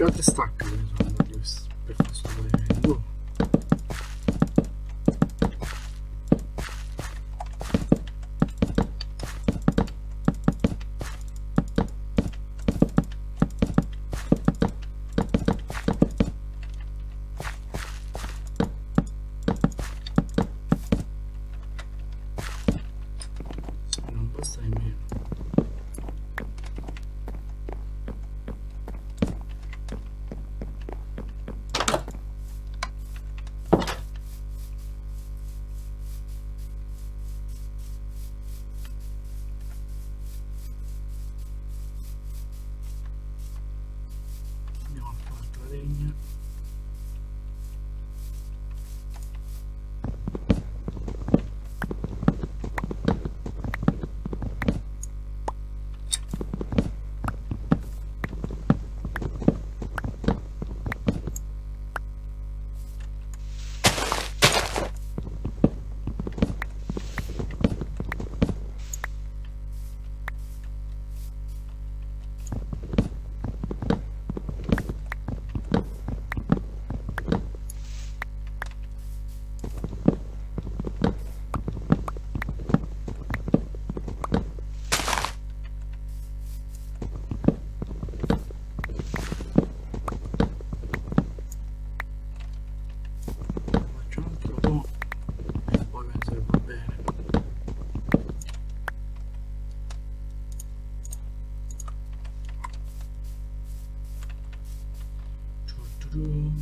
già te staccano eh, per questo movimento questo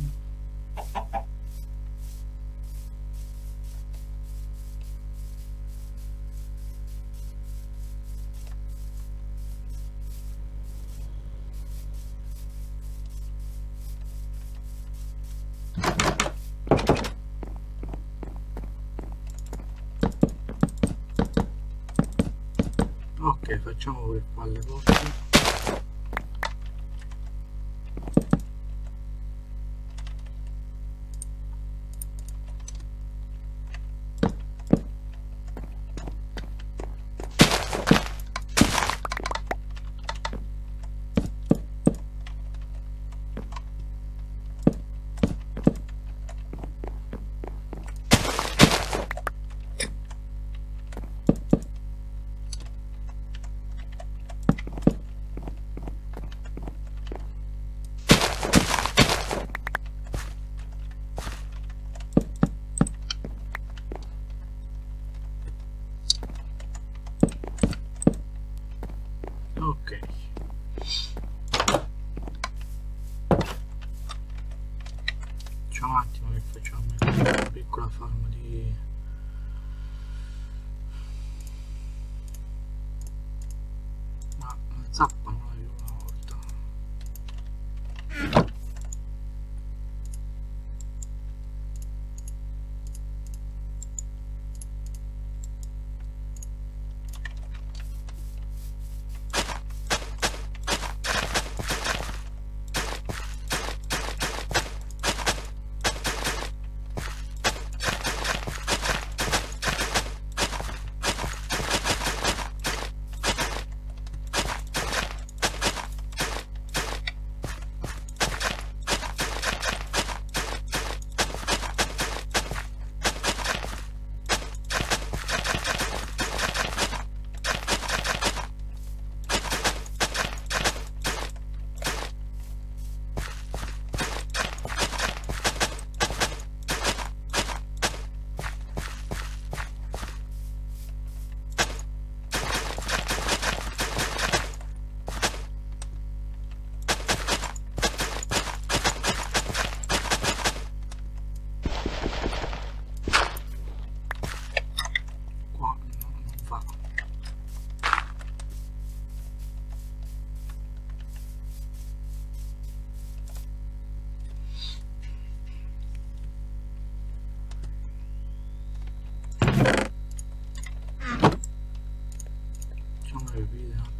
ok facciamo per qua le cose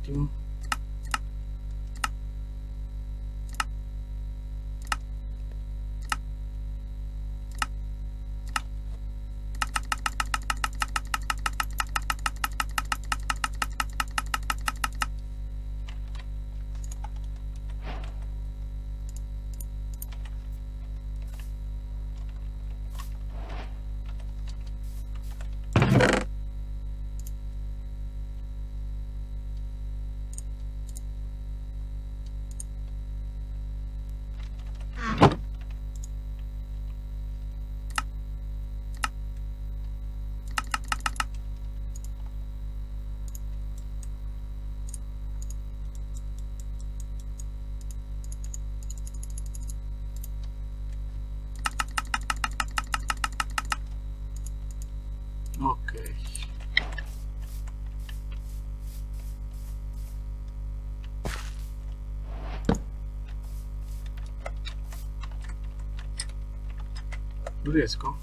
ótimo. どうですか？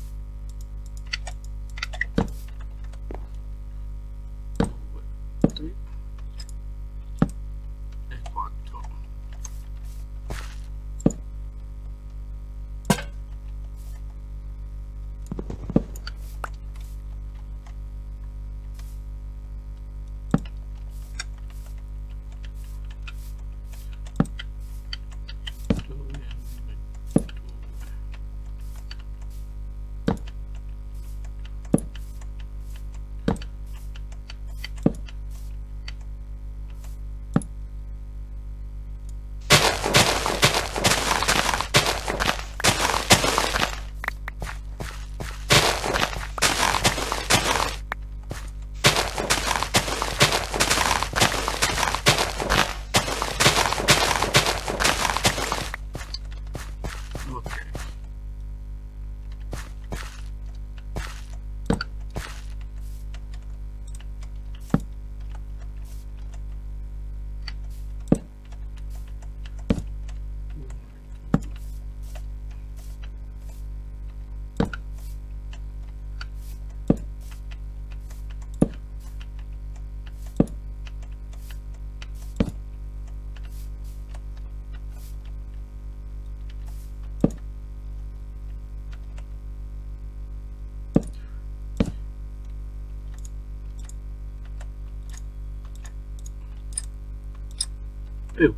Ooh.